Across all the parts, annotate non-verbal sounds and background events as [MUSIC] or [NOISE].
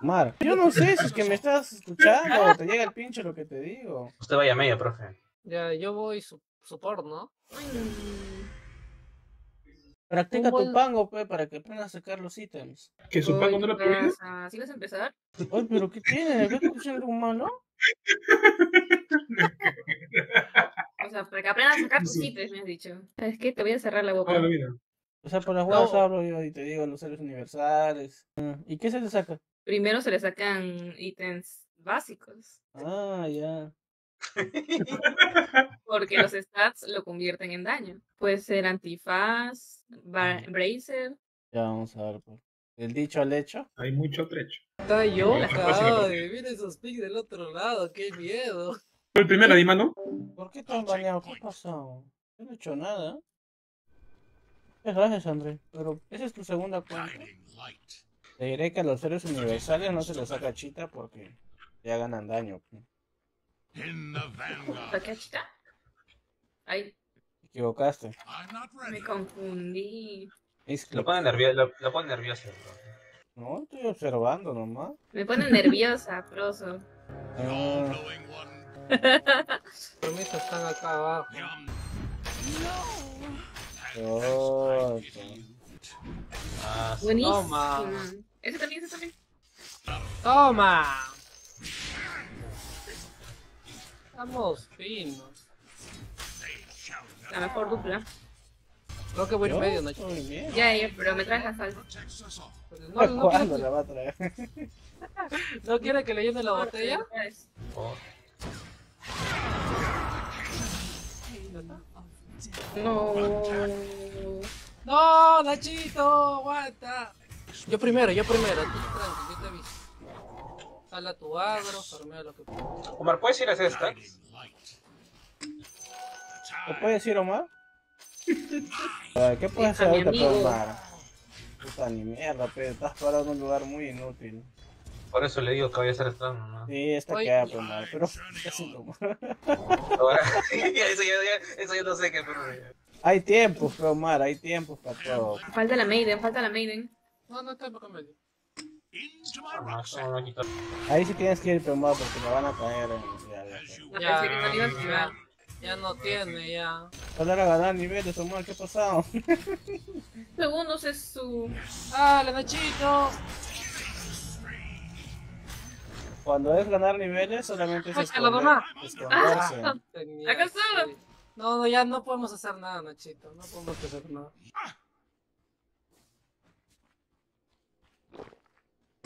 Mar, yo no sé si es que me estás escuchando o te llega el pinche lo que te digo. Usted vaya medio, profe. Ya, yo voy su support, ¿no? Practica tu pango, pe, para que aprendas a sacar los ítems. ¿Que su pago no lo prohíbe? ¿Así vas a empezar? Oye, pero ¿qué tiene? ¿Qué te escuchas algo malo? [LAUGHS] O sea, para que aprendas a sacar tus Sí. ítems, me has dicho. ¿Sabes qué? Te voy a cerrar la boca. Ah, mira. O sea, por las huevas No. hablo yo y te digo los seres universales. Ah, ¿Y qué se te saca? Primero se le sacan ítems básicos. Ah, ya. [LAUGHS] Porque los stats lo convierten en daño. Puede ser antifaz, bracer. Ya vamos a ver. pues. El dicho al hecho. Hay mucho trecho. Está yo, fácil, cabrón. Mira esos pics del otro lado, qué miedo. Fue el primero, Dima, ¿no? ¿Por qué te has baneado? ¿Qué ha pasado? Yo no he hecho nada. Muchas gracias, André. Pero, ¿esa es tu segunda cuenta? Te diré que a los seres universales no se les saca chita porque ya ganan daño. pues. ¿Saqué a chica? Ay, Te equivocaste. me confundí. Es Lo pone nervioso, lo, lo pone nervioso. profe. No, estoy observando nomás. Me pone nerviosa, proso. Ah, Permiso, están acá abajo. otro. Ah, sí. Buenísimo. Toma. Ese también, ese también. ¡Toma! Estamos finos. La mejor dupla. Creo que voy en medio, Nacho. Ya, ya, pero me traes la salsa. No, no, no, ¿Cuándo quiere, la va a traer? [LAUGHS] ¿No quiere que le llene la botella? Oh, No. ¡No, Nachito! ¡Aguanta! Yo primero, yo primero. Tú tranqui, yo te aviso. Jala tu agro, farmea lo que puedas. Omar, ¿puedes ir a hacer stacks? ¿Te puedes decir, Omar? ¿Qué puedes hacer ahorita. Omar? Puta ni mierda, pe. Estás parado en un lugar muy inútil. Por eso le digo que voy a hacer stacks, ¿no? Sí, está Oye. queda. Pero, ¿qué haciendo, Omar? Ahora, [LAUGHS] eso, ya, eso yo no sé qué, pero... Hay tiempos, Omar. Hay tiempos para todo. Falta la Maiden, falta la Maiden. No, no está poco medio. Quito. Ahí sí tienes que ir, Omar, porque me van a caer. En... Ya, ya, Ya, ya, no tiene, ya. Solo a ganar niveles, Omar. ¿Qué ha pasado? [LAUGHS] Segundos es su. ¡Dale, Nachito! Cuando es ganar niveles, solamente es esconder- esconderse. [LAUGHS] Acá está. No, no, ya no podemos hacer nada, Nachito. No podemos hacer nada.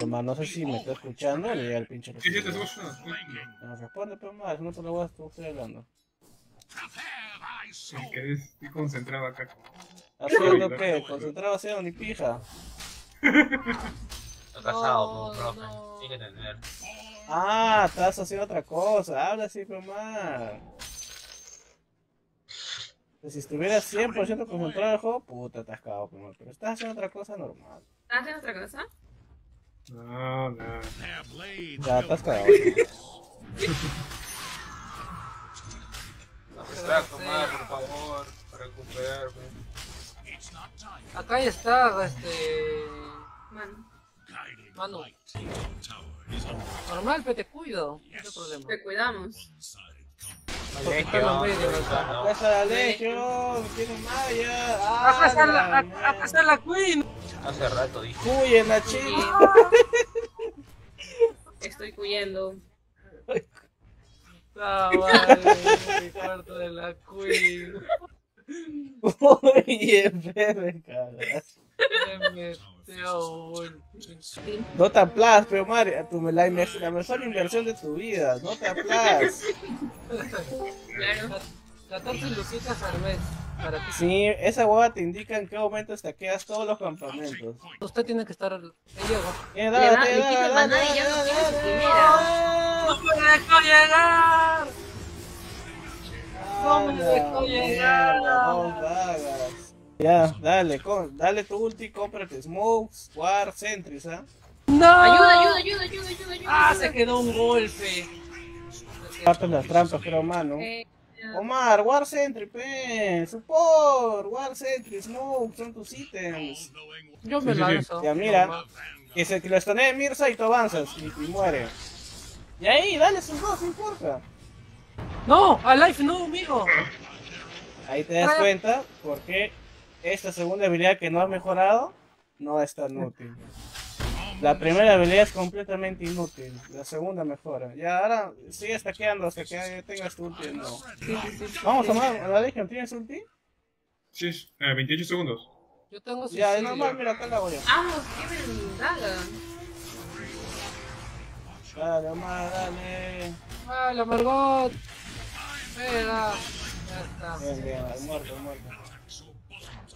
Omar, no sé si me está escuchando. Le llega el pinche. Sí, sí, te escucho. No responde, pe, Omar. No te lo voy a estoy hablando. Es que estoy concentrado acá. ¿Haciendo Ay, qué? Concentrado haciendo ni pija. Está casado, No, no, profe. no. Tiene que tener. Ah, estás haciendo otra cosa. Habla así, pe, Omar. Si estuvieras 100% concentrado en el juego, puta, Omar. Pero estás haciendo otra cosa normal. ¿Estás haciendo otra cosa? No, no. Ya, estás cagado. [LAUGHS] Extracto, Omar, por favor. Para recuperarme. Acá ya está, este. Man, Manu. Normal, pero te cuido. No hay problema. te cuidamos. Está. No, Pasa la legión, tiene Maya. Acá está la, ¡Ah, acá- acá está la Queen. Hace rato dije. Cuye, Nachito. [LAUGHS] Estoy cuyendo. [LAUGHS] Ah, vale, mi cuarto de la Queen. Oye, bebé, cagas. Me metió ulti. Sí. Nota Plus, pero Mario, tu, la, la mejor inversión de tu vida. Nota Plus. Claro. 14 lucitas al mes. Para ti. Sí, esa hueva te indica en qué momento estaqueas todos los campamentos. Usted tiene que estar. Eh, dale, dale, dale, dale, tiene dale. ¡No me dejó llegar! No me A la dejó llegar. mierda, dos vagas. Ya, dale, con, dale tu ulti, cómprate smokes, war, sentries, ¿ah? ¡No! Ayuda, ayuda, ayuda, ayuda, ayuda, ayuda. ¡Ah, ayuda. se quedó un golpe! Partes las trampas, creo, mano. Eh. Omar, War Sentry, pe, support, War Sentry, Smoke, son tus ítems. Yo me Sí, sí, sí. lanzo. Ya, mira. Que se que lo estonee Mirza y tú avanzas y, y muere. Y ahí, dale sus dos, no importa. No, a life no, amigo. Ahí te das Ah. cuenta porque esta segunda habilidad que no has mejorado no es tan útil. La primera habilidad es completamente inútil, la segunda mejora. Ya ahora sigue stackeando hasta que tengas tu ulti. No. Sí, sí, sí. Vamos a la Legion, ¿tienes ulti? Sí, eh, 28 segundos. Yo tengo Ya, es normal, mira, acá la voy a. Vamos, qué daga. Dale, Omar, dale. Ah, la Margot. Pega. Ya está. Bien, muerto, muerto.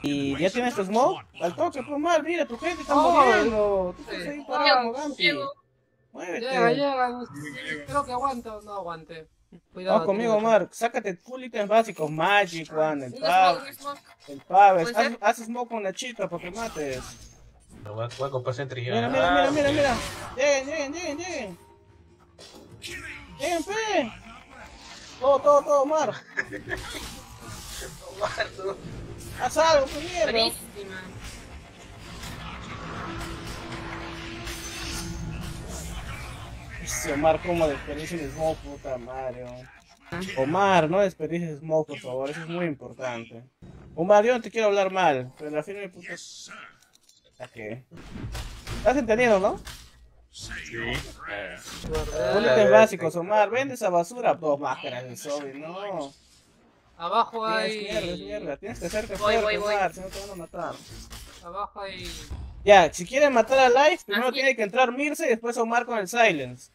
¿Y ya tienes tu smoke? Al toque, pues mal, mira, tu gente está Oh, muriendo. Tú estás ahí parado Gampi. Muévete. Llega, llega. Creo que aguanta o no aguante. Cuidado. Vamos conmigo, Omar. Sácate full ítems básicos. Magic, One, el Pav, el. Puede Haz, haz smoke con la chica para que mates. Lo voy a, voy a comprar. Mira, mira, mira, mira, mira. Lleguen, lleguen, lleguen, lleguen. Lleguen, pe. Todo, todo, todo, Omar. Omar, tú. Haz algo, pues mierda. Buenísima. Omar, cómo desperdicia el smoke, puta madre. Omar, no desperdicies smoke, por favor, eso es muy importante. Omar, yo no te quiero hablar mal, pero la firme puta. ¿A qué? ¿Estás entendiendo, no? Sí. Ítems básicos, Omar, vende esa basura. Dos máscaras de zombie, no. Abajo hay. mierda. Tienes que hacerte Voy, fuerte, voy, si no te van a matar. Abajo hay. Ya, si quieren matar a Life, primero Así tiene que entrar Mirce y después Omar con el Silence.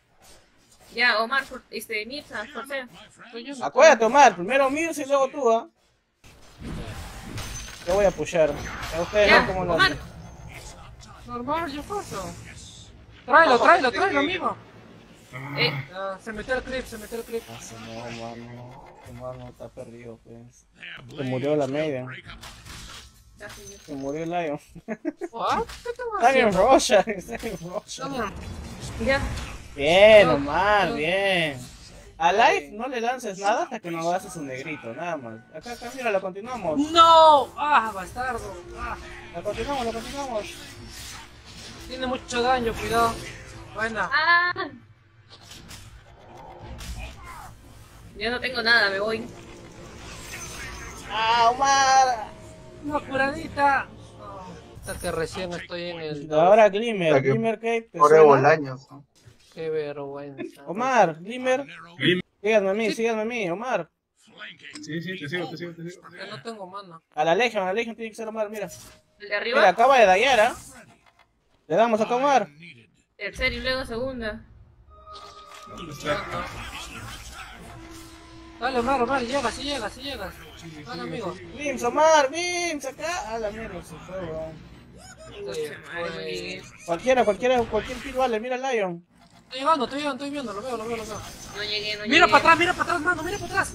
Ya, Omar, este, Mirza, José. Yo. Acuérdate, Omar, primero Mirce y luego tú, ¿ah? Te voy a pushar. A ustedes Ya, como lo Omar. Normal, yo paso. Tráelo, tráelo, tráelo, amigo. Eh, Ya, se metió el clip, se metió el clip. Ah, sí, No, Omar, no. Omar no está perdido, pues. Se murió la media. Se murió el Lion. ¿What? ¿Qué te voy a Está en hacer? Rocha, está en Rocha. Ya. Bien, Omar, bien. A Life no le lances nada hasta que no haces un negrito, nada más. Acá, acá, mira, la continuamos. ¡No! ¡Ah, bastardo! Ah, La continuamos, la continuamos. tiene mucho daño, cuidado. Buena. Ah. Yo no tengo nada, me voy. ¡Ah, Omar! Una curadita. No, hasta que recién estoy en el. Ahora Glimmer, que- Glimmer Cape. ¿te Por suena? Bolaños. ¿no? Qué vergüenza. Omar, Glimmer. Síganme a mí, síganme a mí, Omar. Sí, sí, te sigo, te sigo, te sigo. Porque no tengo mana. A la Legion, a la Legion tiene que ser Omar, mira. El de Mira, arriba, acaba de dañar, ¿ah? Le damos acá a Omar. tercero y luego segunda. ¿Dónde está? Dale, Omar, Omar, llega, si llega, si llega. Dale, amigo. Vims, Omar, Vims, acá. A la mierda, se fue, weón. Cualquiera, cualquiera, cualquier kill vale, mira el Lion. Estoy llegando, estoy llegando, estoy viendo, lo veo, lo veo, lo veo. No llegué, no Mira llegué. para atrás, mira para atrás, mano, mira para atrás.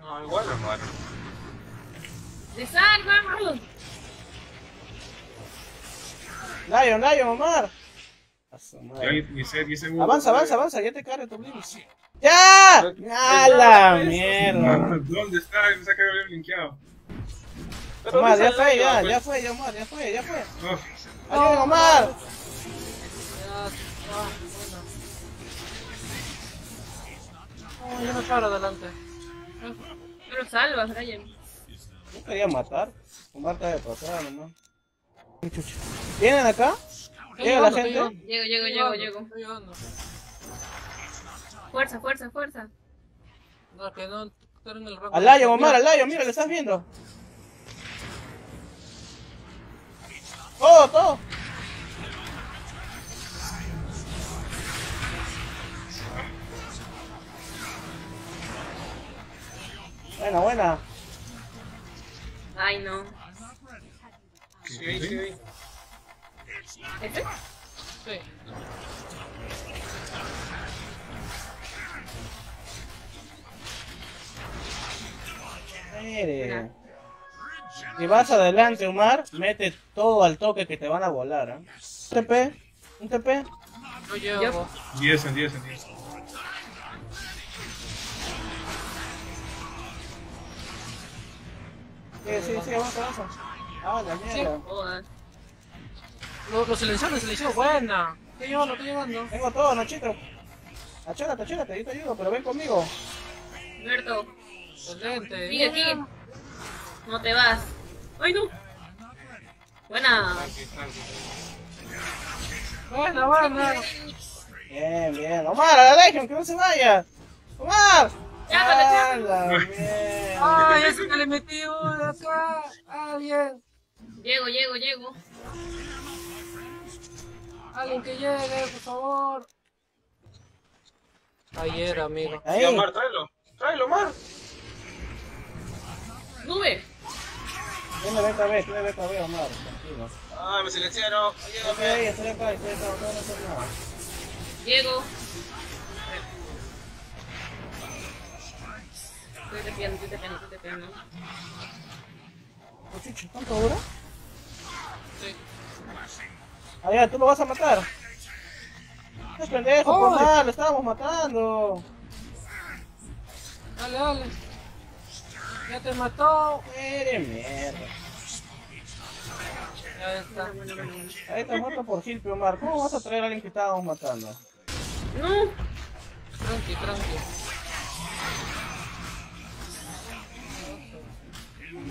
No, igual, hermano. ¡Desálvame! Lion, Lion, Omar. A su madre. Ya, 10, 10 segundos. Avanza, avanza, avanza, ya te carga tu Blims. ¡Ya! ¡A la mierda! ¿Dónde está? Me saca bien linkeado. Pero Omar, ya fue, ya, pues. ya fue, ya Omar, ya fue, ya fue. No, ¡Ayúden, Omar! No, yo me paro adelante. No lo salvas, Ryan. No quería matar. Omar está de pasada nomás. Chucha. ¿Vienen acá? Llega la gente. Llego, llego, llego, llego. Fuerza, fuerza, fuerza. No, que no estar en el rango. Al de- Lion, Omar, al Lion, mira, ¿le estás viendo? Todo, todo. Buena, buena. Ay, no. Sí, sí, sí. ¿Este? Sí. Si vas adelante, Omar, mete todo al toque que te van a volar, ¿eh? Un TP, un TP. Yo llego. 10 en 10 en 10. Sí, sí, sí, avanza, avanza. Ah, la mierda. Jodas. Lo, lo silenció, lo. Buena. Estoy llegando, estoy llegando. Tengo todo, Nachito. Achórate, achórate, yo te ayudo, pero ven conmigo. Alberto, Excelente. sigue aquí. No te vas. ¡Ay, no! Buena. Buena, buena. Bien, bien. Omar, a la Legion, que no se vaya. Omar. Ya, para allá. ¡Hala, bien! Ay, ese que le metí uno acá. Ah, bien. Llego, llego, llego. Alguien que llegue, por favor. Ahí era, amigo. Ahí. Sí, Omar, tráelo. Tráelo, Omar. Nube. Tiene BKB, tiene BKB, Omar. Tranquilo. Ah, me silenciaron. Ok, Ayúdame. estoy acá, estoy acá, no hacer nada. Llego. Estoy tepeando, estoy tepeando, estoy tepeando. Oh, chucha, ¿Cuánto dura? Sí. Ah, ya, tú lo vas a matar. No es pendejo, ¡Ay! por mal, lo estábamos matando. Dale, dale. Ya te mató. Eres mierda. Ya está. Ahí te muerto por Gil, Omar. ¿Cómo vas a traer a alguien que estábamos matando? No. Tranqui, tranqui.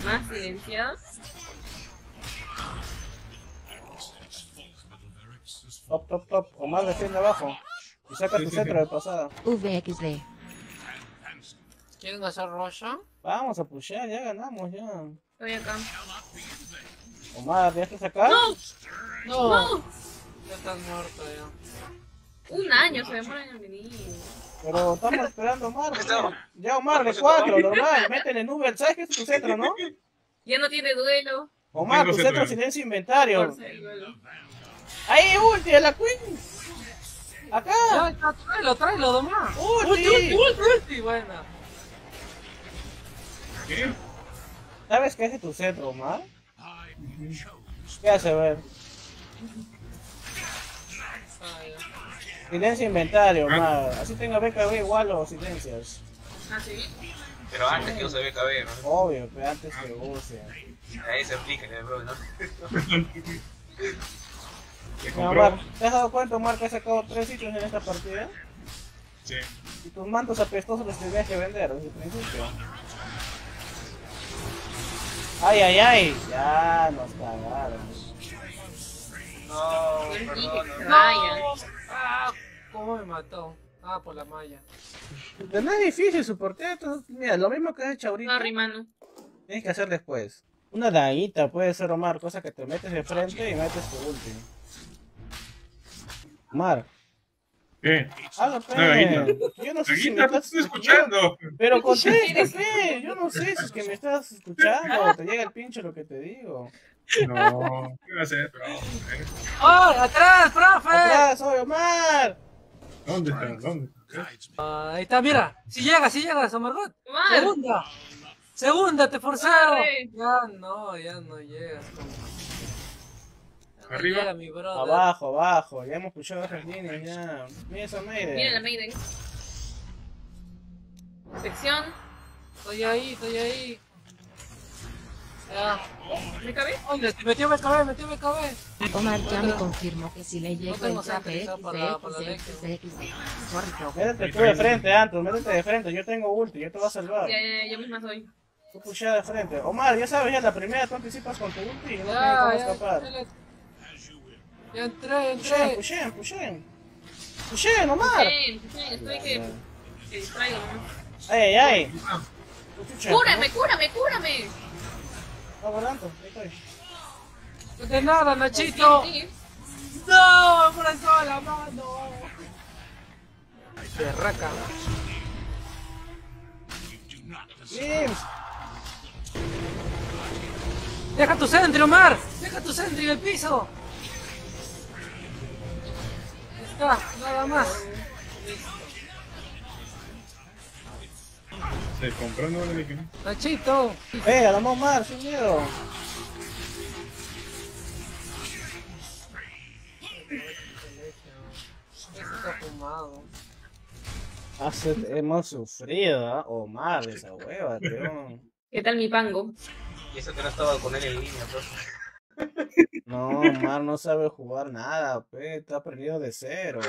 Más silenciado. Top, top, top. Omar defiende abajo. Y saca tu sí. de pasada. VXD. ¿Quieren hacer Roshan? Vamos a pushear, ya ganamos, ya. Estoy acá. Omar, ¿ya estás acá? ¡No! No. ¡No! Ya estás muerto ya. Un año se demora en venir. Pero estamos esperando a Omar. Ya Omar, de cuatro, normal. Métele nube. ¿Sabes qué es tu centro, no? Ya no tiene duelo. Omar, tu centro silencio inventario. El duelo. Ahí, ulti, de la Queen. Acá. Ya, tráelo, tráelo. Ulti. ulti, ulti, ulti. Buena. ¿Qué? ¿Sabes qué es tu centro, Omar? ¿Qué hace ver? Ah. Silencio inventario, Omar. Así tenga BKB igual o silencias. Ah, sí. Pero antes que use BKB, ¿no? Obvio, pero antes que use. Ahí se aplica bro, ¿no? [LAUGHS] ¿Te Mira, compró? Omar, ¿te has dado cuenta, Omar, que has sacado tres sitios en esta partida? Sí. Y tus mantos apestosos los tenías que vender desde el principio. Ay, ay, ay. Ya nos cagaron. No, perdón. no. vayan. Ah, ¿cómo me mató? Ah, por la malla. Pero no es difícil soportar esto. Mira, lo mismo que has hecho ahorita. Sorry, mano. Tienes que hacer después. Una daguita puede ser, Omar, cosa que te metes de frente y metes tu ulti. Omar, ¿Qué? daguita. Yo no sé si me estás estoy escuchando. Pero contesta, pe. Yo no sé si es que me estás escuchando. Te llega el pinche lo que te digo. No, ¿qué va a hacer? Pero, eh, ¡Oh, atrás, profe! ¡Atrás, soy Omar! ¿Dónde está? ¿Dónde está? Ah, ahí está, mira. Si llega, si llega, Samargot. Omar. Segunda. Segunda, te forzaron. Ya no, ya no llegas. no Arriba. mi. Abajo, abajo. Ya hemos puchado esas líneas, ya. Mira esa Miren la Maiden. Maiden. Sección. Estoy ahí, estoy ahí. Ya. ¿Me cabe? Oye, se metió BKB, metió BKB. Omar ya me confirmó que si le llegó el. Sorry, bro. Métete tú de frente, Anton. Métete de frente. Yo tengo ulti. Yo te voy a salvar. Ya, ya, ya, yo misma soy. Tú puchea de frente. Omar, ya sabes, ya la primera tú anticipas con tu ulti y no tienes cómo ya, escapar. Ya, ya entré, Pushen, entré. pushen, pushen. Pushen, Omar. Bien, bien, estoy que, que distraigo. ¿no? Ay, ay. ¡Cúrame, cúrame, cúrame! No, volando. Ahí estoy. De nada, Nachito. No, por eso la mano. Berraca. Sims. Deja tu sentry, Omar. Deja tu sentry en el piso. Está, nada más. Se compró no le dije. Nachito. Venga, vamos Omar, sin miedo. Está fumado. Hace- hemos sufrido, ¿ah? Omar, esa hueva, tío. ¿Qué tal mi pango? Y eso que no estaba con él en línea, bro. No, Omar no sabe jugar nada, pe. Está aprendiendo de cero.